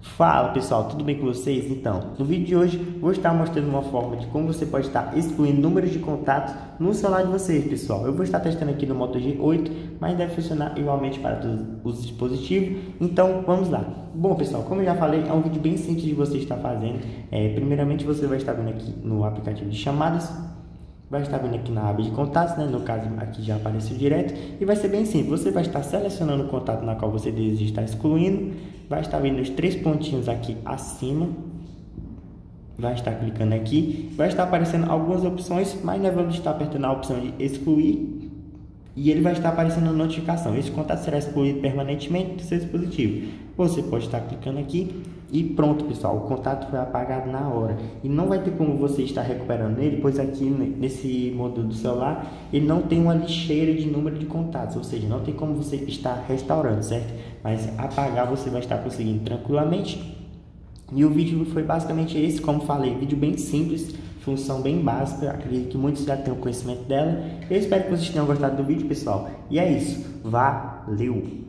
Fala pessoal, tudo bem com vocês? Então, no vídeo de hoje vou estar mostrando uma forma de como você pode estar excluindo números de contatos no celular de vocês, pessoal. Eu vou estar testando aqui no Moto G8, mas deve funcionar igualmente para todos os dispositivos. Então, vamos lá. Bom pessoal, como eu já falei, é um vídeo bem simples de você estar fazendo. É, primeiramente, você vai estar vendo aqui no aplicativo de chamadas, vai estar vindo aqui na aba de contatos, né? no caso aqui já apareceu direto, e vai ser bem simples, você vai estar selecionando o contato na qual você deseja estar excluindo, vai estar vindo os três pontinhos aqui acima, vai estar clicando aqui, vai estar aparecendo algumas opções, mas nós vamos estar apertando a opção de excluir, e ele vai estar aparecendo a notificação. Esse contato será excluído permanentemente do seu dispositivo. Você pode estar clicando aqui e pronto, pessoal. O contato foi apagado na hora. E não vai ter como você estar recuperando ele, pois aqui nesse modelo do celular ele não tem uma lixeira de número de contatos, ou seja, não tem como você estar restaurando, certo? Mas apagar você vai estar conseguindo tranquilamente. E o vídeo foi basicamente esse, como falei, vídeo bem simples função bem básica, acredito que muitos já tenham conhecimento dela. Eu espero que vocês tenham gostado do vídeo, pessoal. E é isso, valeu!